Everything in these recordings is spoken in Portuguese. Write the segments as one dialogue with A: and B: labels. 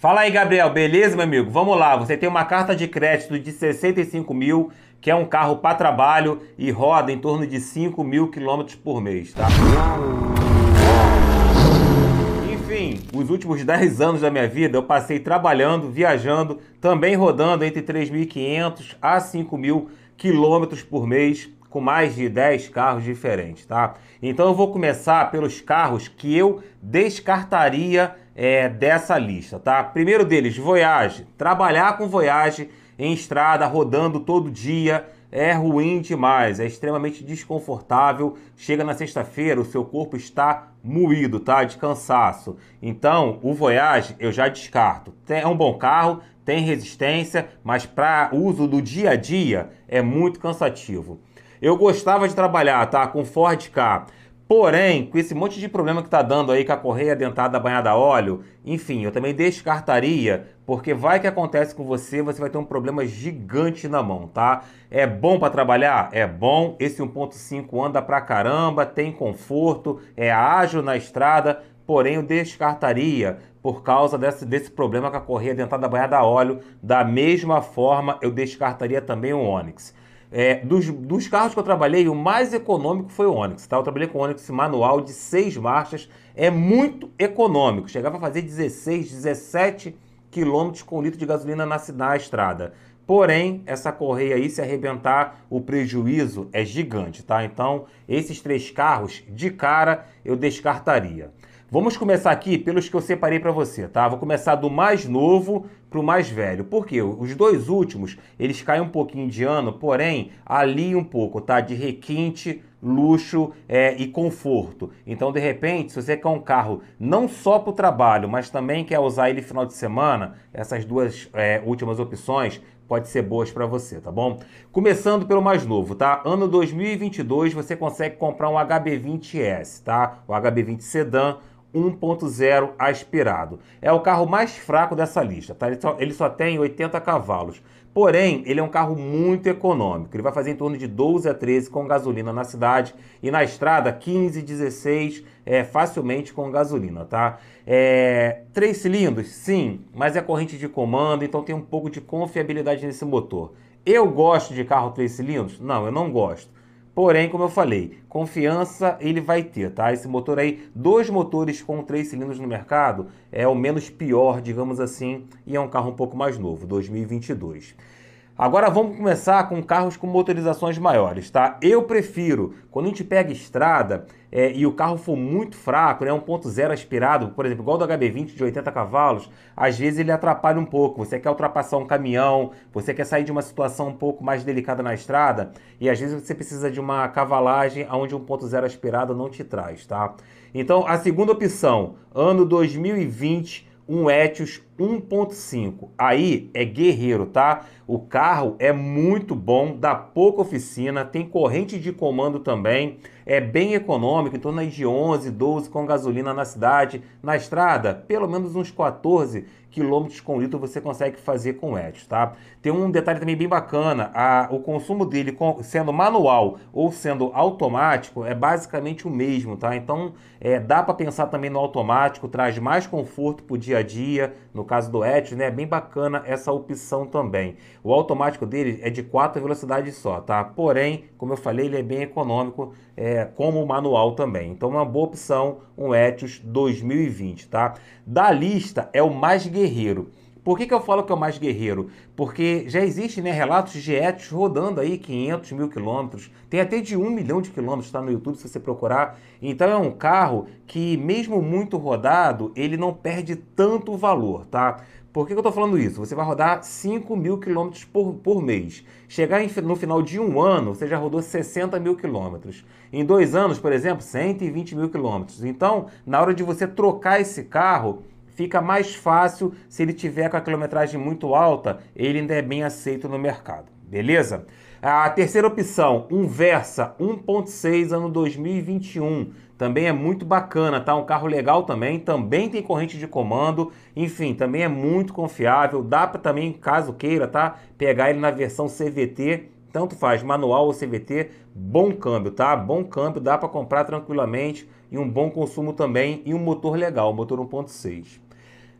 A: Fala aí, Gabriel, beleza, meu amigo? Vamos lá, você tem uma carta de crédito de 65 mil, que é um carro para trabalho e roda em torno de 5 mil quilômetros por mês, tá? Enfim, os últimos 10 anos da minha vida eu passei trabalhando, viajando, também rodando entre 3.500 a 5 mil quilômetros por mês, com mais de 10 carros diferentes, tá? Então eu vou começar pelos carros que eu descartaria é, dessa lista, tá? Primeiro deles, Voyage. Trabalhar com Voyage em estrada, rodando todo dia, é ruim demais, é extremamente desconfortável. Chega na sexta-feira, o seu corpo está moído, tá? De cansaço. Então, o Voyage eu já descarto. É um bom carro, tem resistência, mas para uso do dia a dia é muito cansativo. Eu gostava de trabalhar, tá? Com Ford Ka. Porém, com esse monte de problema que está dando aí com a correia dentada banhada a óleo, enfim, eu também descartaria, porque vai que acontece com você, você vai ter um problema gigante na mão, tá? É bom para trabalhar? É bom. Esse 1.5 anda pra caramba, tem conforto, é ágil na estrada, porém eu descartaria por causa desse, desse problema com a correia dentada banhada a óleo. Da mesma forma, eu descartaria também o Onix. É, dos, dos, carros que eu trabalhei, o mais econômico foi o Onix. Tá? Eu trabalhei com o Onix manual de seis marchas. É muito econômico. Chegava a fazer 16, 17 quilômetros com litro de gasolina na, na estrada. Porém, essa correia aí, se arrebentar, o prejuízo é gigante, tá? Então, esses três carros, de cara, eu descartaria. Vamos começar aqui pelos que eu separei para você, tá? Vou começar do mais novo para o mais velho. Por quê? Os dois últimos, eles caem um pouquinho de ano, porém, ali um pouco, tá? De requinte, luxo é, e conforto. Então, de repente, se você quer um carro não só para o trabalho, mas também quer usar ele final de semana, essas duas é, últimas opções pode ser boas para você, tá bom? Começando pelo mais novo, tá? Ano 2022 você consegue comprar um HB20S, tá? O HB20 Sedan 1.0 aspirado. É o carro mais fraco dessa lista, tá? Ele só, ele só tem 80 cavalos. Porém, ele é um carro muito econômico. Ele vai fazer em torno de 12 a 13 com gasolina na cidade e na estrada 15, 16 é, facilmente com gasolina, tá? É, três cilindros, sim, mas é corrente de comando, então tem um pouco de confiabilidade nesse motor. Eu gosto de carro três cilindros? Não, eu não gosto. Porém, como eu falei, confiança ele vai ter, tá? Esse motor aí, dois motores com três cilindros no mercado, é o menos pior, digamos assim, e é um carro um pouco mais novo, 2022. Agora vamos começar com carros com motorizações maiores, tá? Eu prefiro, quando a gente pega estrada é, e o carro for muito fraco, né, 1.0 aspirado, por exemplo, igual do HB20 de 80 cavalos, às vezes ele atrapalha um pouco. Você quer ultrapassar um caminhão, você quer sair de uma situação um pouco mais delicada na estrada, e às vezes você precisa de uma cavalagem onde 1.0 aspirado não te traz, tá? Então, a segunda opção, ano 2020, um Etios 1.5. Aí é guerreiro, tá? O carro é muito bom, dá pouca oficina, tem corrente de comando também, é bem econômico, em torno de 11, 12 com gasolina na cidade. Na estrada, pelo menos uns 14 quilômetros com litro você consegue fazer com Etios, tá? Tem um detalhe também bem bacana, a, o consumo dele sendo manual ou sendo automático é basicamente o mesmo, tá? Então é, dá para pensar também no automático, traz mais conforto para o dia a dia, no caso do Etios, né? É bem bacana essa opção também. O automático dele é de 4 velocidades só, tá? Porém, como eu falei, ele é bem econômico, é, como o manual também. Então, uma boa opção, um Etios 2020, tá? Da lista, é o mais guerreiro. Por que, que eu falo que é o mais guerreiro? Porque já existem né, relatos de Etios rodando aí 500 mil quilômetros, tem até de 1 milhão de quilômetros, está no YouTube se você procurar. Então é um carro que, mesmo muito rodado, ele não perde tanto valor, tá? Por que, que eu estou falando isso? Você vai rodar 5 mil quilômetros por, por mês. Chegar em, no final de um ano, você já rodou 60 mil quilômetros. Em dois anos, por exemplo, 120 mil quilômetros. Então, na hora de você trocar esse carro, fica mais fácil se ele tiver com a quilometragem muito alta, ele ainda é bem aceito no mercado. Beleza? A terceira opção, um Versa 1.6 ano 2021. Também é muito bacana, tá? Um carro legal também, também tem corrente de comando, enfim, também é muito confiável. Dá para também, caso queira, tá? Pegar ele na versão CVT, tanto faz manual ou CVT, bom câmbio, tá? Bom câmbio, dá para comprar tranquilamente e um bom consumo também e um motor legal, motor 1.6.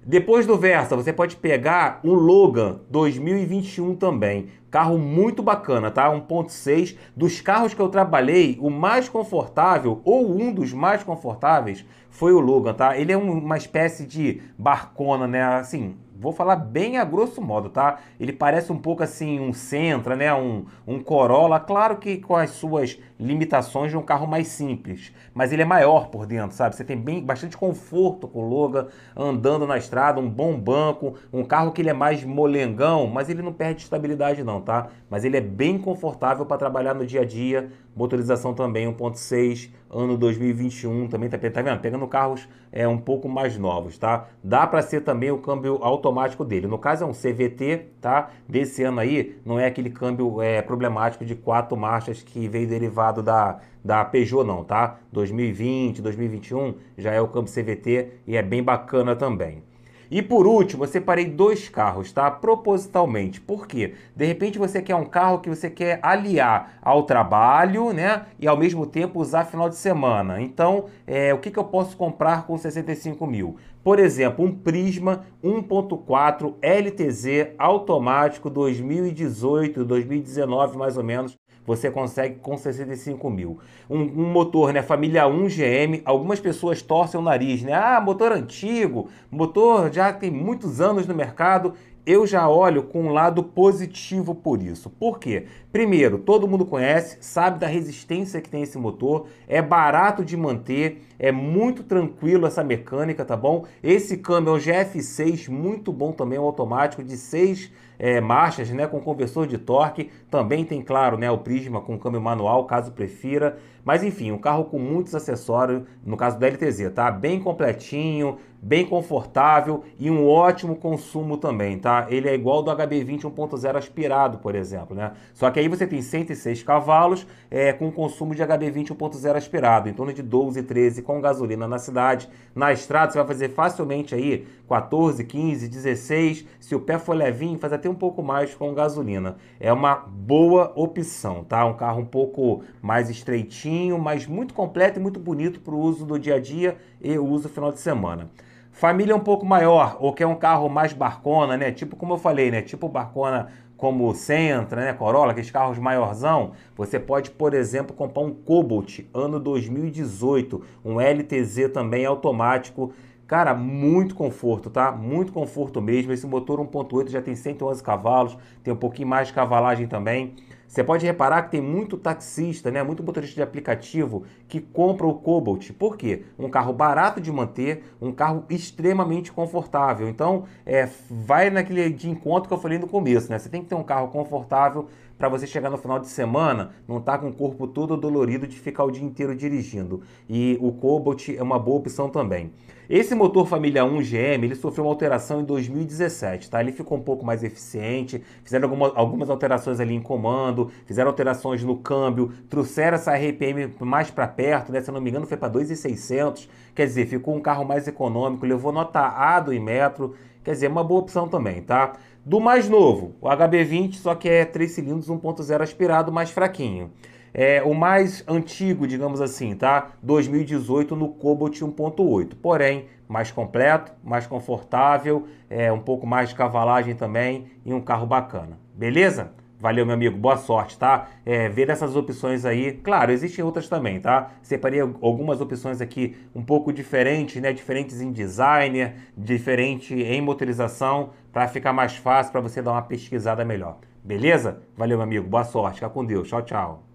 A: Depois do Versa, você pode pegar o Logan 2021 também. Carro muito bacana, tá? 1.6. Dos carros que eu trabalhei, o mais confortável, ou um dos mais confortáveis, foi o Logan, tá? Ele é uma espécie de barcona, né? Assim, vou falar bem a grosso modo, tá? Ele parece um pouco assim um Sentra, né? Um, um Corolla, claro que com as suas limitações de um carro mais simples, mas ele é maior por dentro, sabe? Você tem bem, bastante conforto com o Logan andando na estrada, um bom banco, um carro que ele é mais molengão, mas ele não perde estabilidade não, tá? Mas ele é bem confortável para trabalhar no dia a dia, motorização também 1.6, ano 2021 também tá, tá vendo? Pegando carros é um pouco mais novos, tá? Dá para ser também o câmbio automático dele. No caso é um CVT, tá? Desse ano aí, não é aquele câmbio é, problemático de quatro marchas que veio derivado da, da Peugeot não, tá? 2020, 2021 já é o câmbio CVT e é bem bacana também. E por último, eu separei dois carros, tá? Propositalmente. Por quê? De repente você quer um carro que você quer aliar ao trabalho, né? E ao mesmo tempo usar final de semana. Então, é, o que, que eu posso comprar com 65 mil? Por exemplo, um Prisma 1.4 LTZ automático 2018, 2019 mais ou menos você consegue com 65 mil. Um, um, motor, né, família 1 GM, algumas pessoas torcem o nariz, né? Ah, motor antigo, motor já tem muitos anos no mercado. Eu já olho com um lado positivo por isso. Por quê? Primeiro, todo mundo conhece, sabe da resistência que tem esse motor, é barato de manter, é muito tranquilo essa mecânica, tá bom? Esse câmbio é um GF6, muito bom também, um automático de 6 é, marchas, né, com conversor de torque. Também tem, claro, né, o Prisma com câmbio manual, caso prefira. Mas enfim, um carro com muitos acessórios, no caso do LTZ, tá? Bem completinho, bem confortável e um ótimo consumo também, tá? Ele é igual do HB20 1.0 aspirado, por exemplo, né? Só que aí você tem 106 cavalos é, com consumo de HB20 1.0 aspirado, em torno de 12, 13 com gasolina na cidade. Na estrada você vai fazer facilmente aí 14, 15, 16. Se o pé for levinho, faz até um pouco mais com gasolina. É uma boa opção, tá? Um carro um pouco mais estreitinho mas muito completo e muito bonito para o uso do dia a dia e o uso final de semana. Família um pouco maior, ou quer um carro mais barcona, né? Tipo como eu falei, né? Tipo barcona como Sentra, né, Corolla, aqueles carros maiorzão, você pode, por exemplo, comprar um Cobalt ano 2018, um LTZ também automático. Cara, muito conforto, tá? Muito conforto mesmo. Esse motor 1.8 já tem 111 cavalos, tem um pouquinho mais de cavalagem também. Você pode reparar que tem muito taxista, né, muito motorista de aplicativo que compra o Cobalt. Por quê? Um carro barato de manter, um carro extremamente confortável. Então, é, vai naquele de encontro que eu falei no começo, né? Você tem que ter um carro confortável para você chegar no final de semana, não tá com o corpo todo dolorido de ficar o dia inteiro dirigindo. E o Cobalt é uma boa opção também. Esse motor família 1 GM, ele sofreu uma alteração em 2017, tá? Ele ficou um pouco mais eficiente, fizeram alguma, algumas alterações ali em comando, fizeram alterações no câmbio, trouxeram essa RPM mais para perto, né? Se não me engano foi para 2.600, quer dizer, ficou um carro mais econômico, levou nota A do Inmetro, quer dizer, uma boa opção também, tá? Do mais novo, o HB20, só que é 3 cilindros 1.0 aspirado, mais fraquinho. É, o mais antigo, digamos assim, tá? 2018 no Cobalt 1.8. Porém, mais completo, mais confortável, é, um pouco mais de cavalagem também e um carro bacana. Beleza? Valeu, meu amigo. Boa sorte, tá? É, ver essas opções aí. Claro, existem outras também, tá? Separei algumas opções aqui um pouco diferentes, né? Diferentes em designer, diferente em motorização, para ficar mais fácil para você dar uma pesquisada melhor. Beleza? Valeu, meu amigo. Boa sorte. Fica com Deus. Tchau, tchau.